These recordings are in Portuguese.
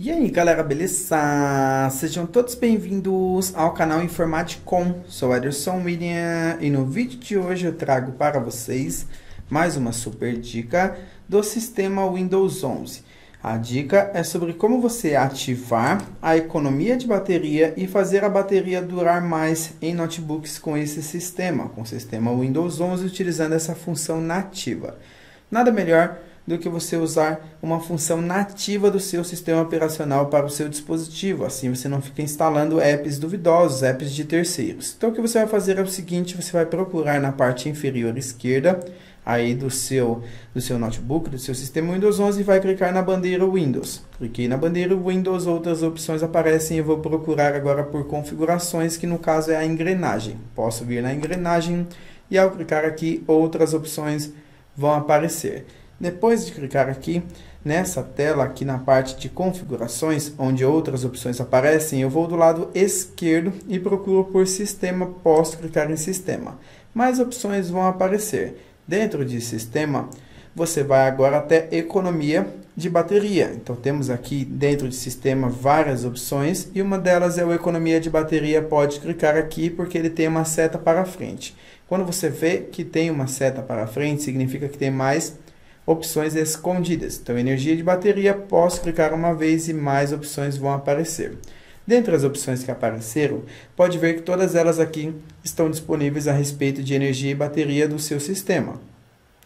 E aí galera, beleza? Sejam todos bem-vindos ao canal Informaticom. Sou Ederson William e no vídeo de hoje eu trago para vocês mais uma super dica do sistema Windows 11. A dica é sobre como você ativar a economia de bateria e fazer a bateria durar mais em notebooks com esse sistema, com o sistema Windows 11 utilizando essa função nativa. Nada melhor do que você usar uma função nativa do seu sistema operacional para o seu dispositivo. Assim você não fica instalando apps duvidosos, apps de terceiros. Então o que você vai fazer é o seguinte, você vai procurar na parte inferior esquerda aí do seu do seu notebook, do seu sistema Windows 11 e vai clicar na bandeira Windows. Cliquei na bandeira Windows, outras opções aparecem. Eu vou procurar agora por configurações, que no caso é a engrenagem. Posso vir na engrenagem e ao clicar aqui outras opções vão aparecer. Depois de clicar aqui nessa tela, aqui na parte de configurações, onde outras opções aparecem, eu vou do lado esquerdo e procuro por sistema, posso clicar em sistema. Mais opções vão aparecer. Dentro de sistema, você vai agora até economia de bateria. Então temos aqui dentro de sistema várias opções e uma delas é o economia de bateria. Pode clicar aqui porque ele tem uma seta para frente. Quando você vê que tem uma seta para frente, significa que tem mais opções escondidas. Então, energia de bateria, posso clicar uma vez e mais opções vão aparecer. Dentre as opções que apareceram, pode ver que todas elas aqui estão disponíveis a respeito de energia e bateria do seu sistema.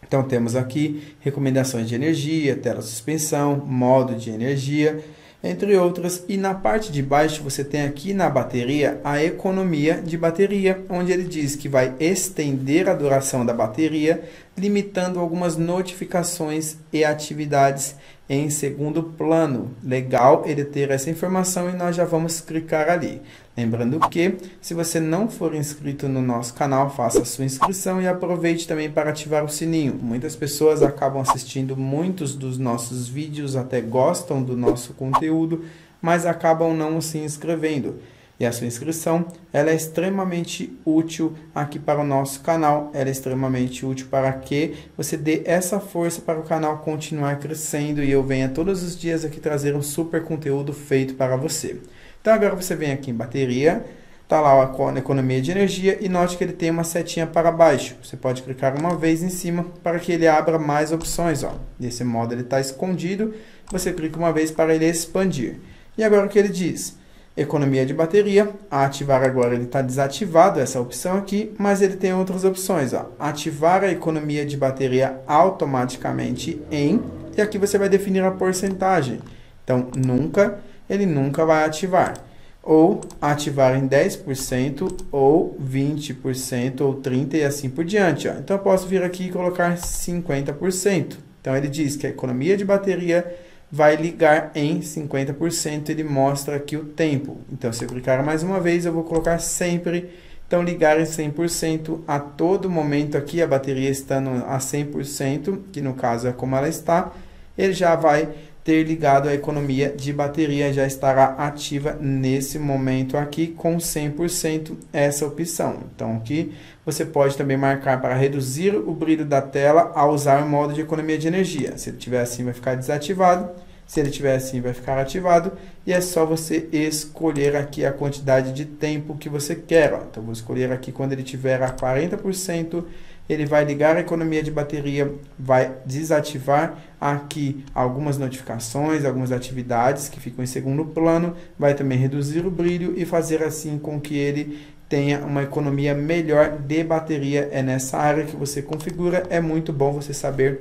Então, temos aqui recomendações de energia, tela suspensão, modo de energia, entre outras. E na parte de baixo você tem aqui na bateria a economia de bateria, onde ele diz que vai estender a duração da bateria, limitando algumas notificações e atividades em segundo plano. Legal ele ter essa informação e nós já vamos clicar ali. Lembrando que, se você não for inscrito no nosso canal, faça sua inscrição e aproveite também para ativar o sininho. Muitas pessoas acabam assistindo muitos dos nossos vídeos, até gostam do nosso conteúdo, mas acabam não se inscrevendo. E a sua inscrição ela é extremamente útil aqui para o nosso canal. Ela é extremamente útil para que você dê essa força para o canal continuar crescendo e eu venha todos os dias aqui trazer um super conteúdo feito para você. Então agora você vem aqui em bateria, tá lá a economia de energia e note que ele tem uma setinha para baixo. Você pode clicar uma vez em cima para que ele abra mais opções. Ó. Desse modo ele está escondido, você clica uma vez para ele expandir. E agora o que ele diz? Economia de bateria. Ativar agora ele está desativado essa opção aqui, mas ele tem outras opções. Ó. Ativar a economia de bateria automaticamente em, e aqui você vai definir a porcentagem. Então, nunca, ele nunca vai ativar. Ou ativar em 10%, ou 20%, ou 30% e assim por diante. Ó. Então, eu posso vir aqui e colocar 50%. Então, ele diz que a economia de bateria vai ligar em 50%, ele mostra aqui o tempo. Então, se eu clicar mais uma vez, eu vou colocar sempre, então, ligar em 100% a todo momento aqui, a bateria estando a 100%, que no caso é como ela está, ele já vai ter ligado a economia de bateria, já estará ativa nesse momento aqui com 100% essa opção. Então aqui você pode também marcar para reduzir o brilho da tela ao usar o modo de economia de energia. Se ele estiver assim vai ficar desativado se ele estiver assim, vai ficar ativado e é só você escolher aqui a quantidade de tempo que você quer. Ó. Então, vou escolher aqui quando ele tiver a 40%, ele vai ligar a economia de bateria, vai desativar aqui algumas notificações, algumas atividades que ficam em segundo plano, vai também reduzir o brilho e fazer assim com que ele tenha uma economia melhor de bateria. É nessa área que você configura, é muito bom você saber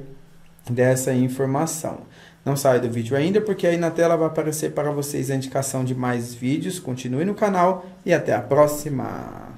dessa informação. Não saia do vídeo ainda, porque aí na tela vai aparecer para vocês a indicação de mais vídeos. Continue no canal e até a próxima!